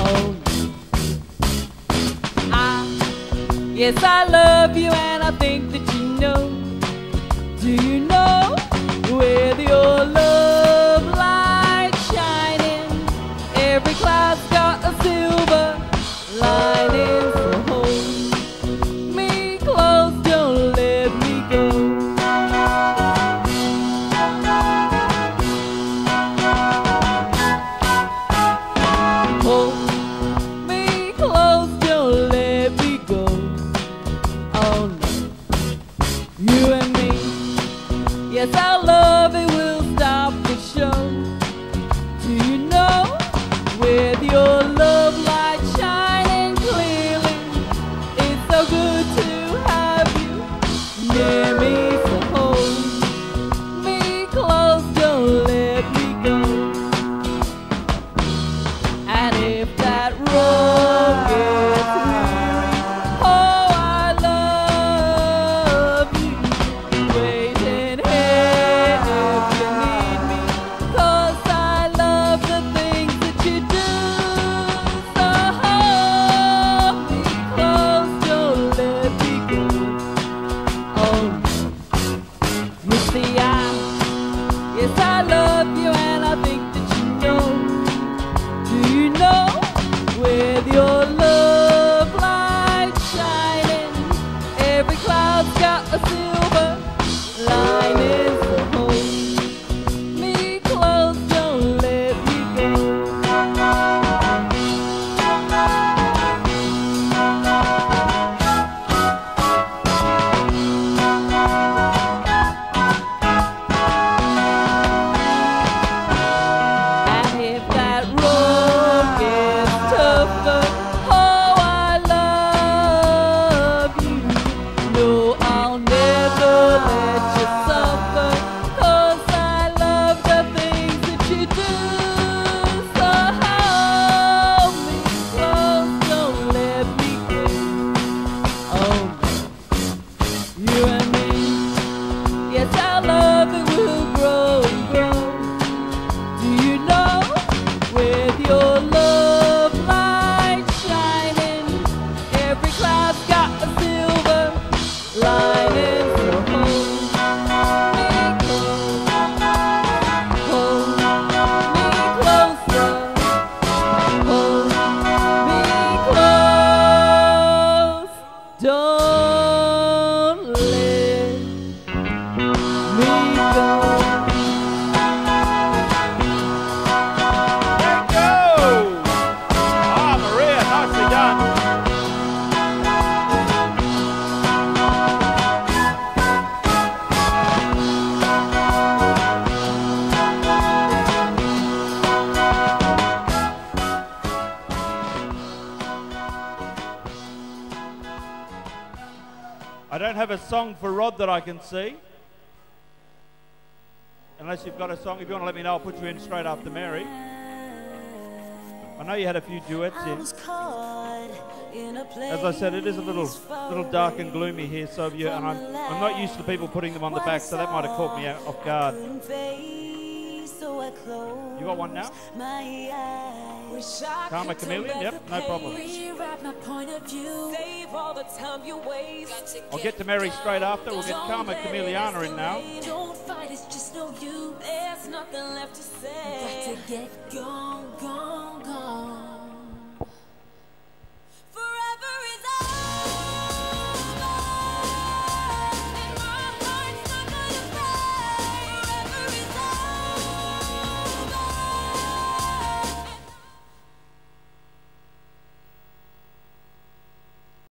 Oh. Ah, yes, I love you, and I think that you know. Do you know love light shining? Every cloud's got a silver lining. So hold me close, don't let me go. Hold me close, don't let me go. Oh no, you and me. Yes, our love I love I don't have a song for Rod that I can see. Unless you've got a song, if you want to let me know, I'll put you in straight after Mary. I know you had a few duets in. As I said, it is a little, little dark and gloomy here, so you and I'm, I'm not used to people putting them on the back, so that might have caught me out, off guard. You got one now? Karma Chameleon? Yep, no problem all the time you waste. Get I'll get to Mary straight after. We'll get Karma Chameleona in now. Don't fight, it's just no you. There's nothing left to say. Got to get gone, gone, gone.